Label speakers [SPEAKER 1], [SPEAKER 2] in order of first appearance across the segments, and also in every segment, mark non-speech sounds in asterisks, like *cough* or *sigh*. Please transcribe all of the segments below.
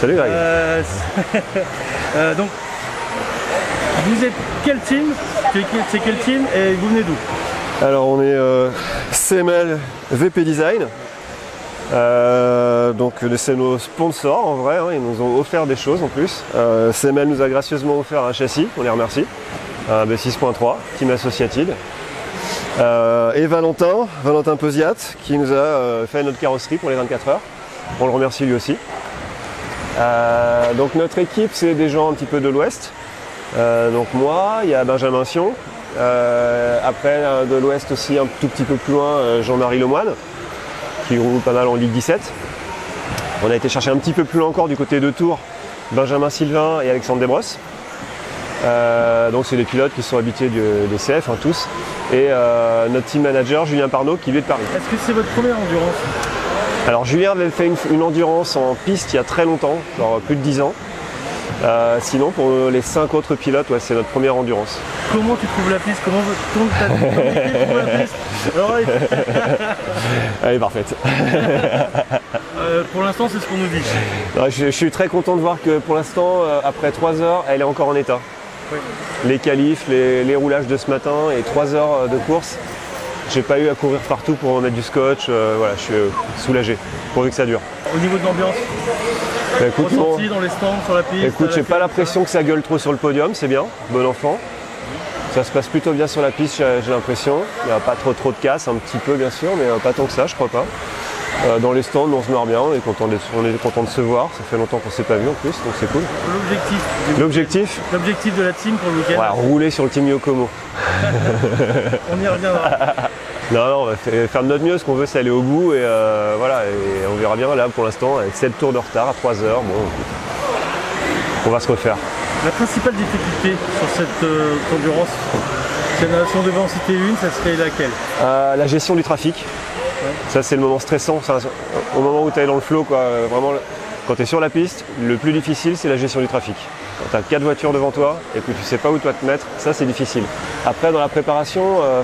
[SPEAKER 1] Salut Greg.
[SPEAKER 2] Euh, *laughs* euh, donc, vous êtes quel team? C'est quel- team et vous venez d'où?
[SPEAKER 1] Alors on est euh, CML VP Design. Donc c'est nos sponsors en vrai, hein, ils nous ont offert des choses en plus. CML nous a gracieusement offert un châssis, on les remercie. Un B6.3, Team Associated. Et Valentin, Valentin Posiat, qui nous a fait notre carrosserie pour les 24 heures. On le remercie lui aussi. Euh, donc notre équipe c'est des gens un petit peu de l'Ouest. Euh, donc moi, il y a Benjamin Sion. Euh, après de l'Ouest aussi un tout petit peu plus loin, Jean-Marie Lemoine, qui roule pas mal en Ligue 17. On a été chercher un petit peu plus loin encore du côté de Tours, Benjamin Sylvain et Alexandre Desbrosses. Donc c'est des pilotes qui sont habitués du- des CF, hein, tous. Et notre team manager Julien Parnot qui vient de Paris.
[SPEAKER 2] Est-ce que c'est votre première endurance?
[SPEAKER 1] Alors Julien avait fait une, une endurance en piste il y a très longtemps, genre plus de 10 ans. Euh, sinon pour les 5 autres pilotes, ouais, c'est notre première endurance.
[SPEAKER 2] Comment tu trouves la piste? Comment tu trouves la piste? Alors, *laughs*
[SPEAKER 1] Elle est parfaite. *laughs*
[SPEAKER 2] euh, Pour l'instant, c'est ce qu'on nous dit.
[SPEAKER 1] Non, je, je suis très content de voir que pour l'instant, euh, après 3 heures, elle est encore en état.
[SPEAKER 2] Oui.
[SPEAKER 1] Les qualifs, les, les roulages de ce matin et 3 heures de course, j'ai pas eu à courir partout pour mettre du scotch. euh, voilà, je suis euh, soulagé, pourvu que ça dure.
[SPEAKER 2] Au niveau de l'ambiance,
[SPEAKER 1] Bah, écoute,
[SPEAKER 2] ressenti dans les stands, sur la piste
[SPEAKER 1] écoute, j'ai pas l'impression que ça gueule trop sur le podium, c'est bien, bon enfant. Ça se passe plutôt bien sur la piste, j'ai l'impression. Il n'y a pas trop trop de casse, un petit peu bien sûr, mais euh, pas tant que ça, je crois pas. Euh, dans les stands, on se marre bien, on est content, d'être- on est content de se voir. Ça fait longtemps qu'on s'est pas vu en plus, donc c'est cool.
[SPEAKER 2] L'objectif
[SPEAKER 1] L'objectif,
[SPEAKER 2] L'objectif de la team pour le week-end,
[SPEAKER 1] Ouais, rouler sur le team Yokomo. *laughs*
[SPEAKER 2] on y reviendra. *laughs*
[SPEAKER 1] Non, non, on va fa- faire de notre mieux. Ce qu'on veut, c'est aller au bout. Et euh, voilà, et on verra bien. Là, pour l'instant, avec 7 tours de retard à 3 heures, bon, on va se refaire.
[SPEAKER 2] La principale difficulté sur cette euh, endurance, si on devait en citer une, ça serait laquelle?
[SPEAKER 1] Euh, la gestion du trafic, ça, c'est le moment stressant. Au moment où tu es dans le flow, quoi, vraiment, quand tu es sur la piste, le plus difficile, c'est la gestion du trafic. Quand tu as 4 voitures devant toi et que tu sais pas où vas te mettre, ça, c'est difficile. Après, dans la préparation, euh,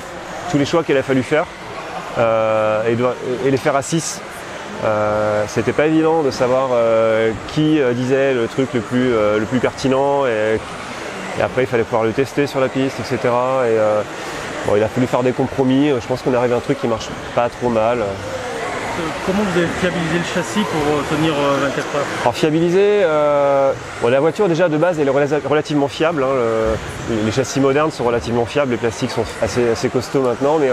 [SPEAKER 1] tous les choix qu'il a fallu faire euh, et, les faire à 6, Euh, c'était pas évident de savoir qui disait le truc le plus, pertinent et, après il fallait pouvoir le tester sur la piste, etc. Il a fallu faire des compromis. Je pense qu'on arrive à un truc qui marche pas trop mal.
[SPEAKER 2] Euh, Comment vous avez fiabilisé le châssis pour euh, tenir euh, 24 heures
[SPEAKER 1] Alors fiabiliser, euh, bon, la voiture déjà de base est rela- relativement fiable. hein, le- les châssis modernes sont relativement fiables, les plastiques sont assez, assez costauds maintenant, mais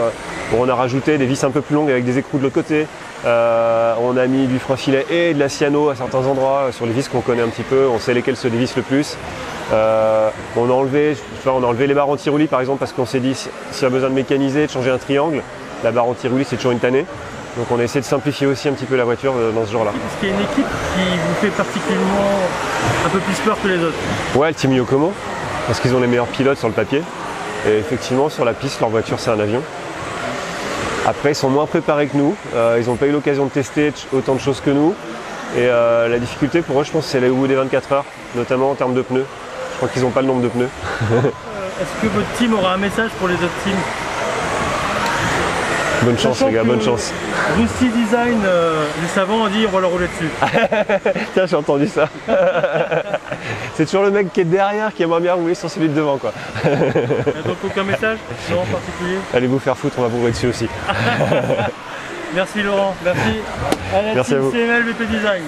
[SPEAKER 1] bon, on a rajouté des vis un peu plus longues avec des écrous de l'autre côté. On a mis du frein filet et de la cyano à certains endroits sur les vis qu'on connaît un petit peu, on sait lesquelles se dévissent le plus. On, a enlevé, pas, on a enlevé les barres anti-roulis par exemple parce qu'on s'est dit si- s'il y a besoin de mécaniser, de changer un triangle, la barre anti-roulis c'est toujours une tannée. Donc on a essayé de simplifier aussi un petit peu la voiture euh, dans ce genre-là.
[SPEAKER 2] Est-ce qu'il y a une équipe qui vous fait particulièrement un peu plus peur que les autres?
[SPEAKER 1] Ouais, le team Yokomo, parce qu'ils ont les meilleurs pilotes sur le papier. Et effectivement, sur la piste, leur voiture, c'est un avion. Après, ils sont moins préparés que nous. Euh, ils n'ont pas eu l'occasion de tester autant de choses que nous. Et euh, la difficulté pour eux, je pense, c'est au bout des 24 heures, notamment en termes de pneus. Je crois qu'ils n'ont pas le nombre de pneus. *laughs*
[SPEAKER 2] Est-ce que votre team aura un message pour les autres teams? *laughs*
[SPEAKER 1] Bonne chance,
[SPEAKER 2] Sachant
[SPEAKER 1] les gars, bonne chance.
[SPEAKER 2] Rusty Design, euh, juste avant, a dit on va le rouler dessus. *laughs*
[SPEAKER 1] Tiens, j'ai entendu ça. *laughs* c'est toujours le mec qui est derrière qui aimerait bien rouler sur celui de devant, quoi.
[SPEAKER 2] Donc aucun message Non en particulier
[SPEAKER 1] Allez vous faire foutre, on va vous rouler dessus aussi.
[SPEAKER 2] Merci Laurent, merci à la
[SPEAKER 1] Merci à vous.
[SPEAKER 2] CML VP Design.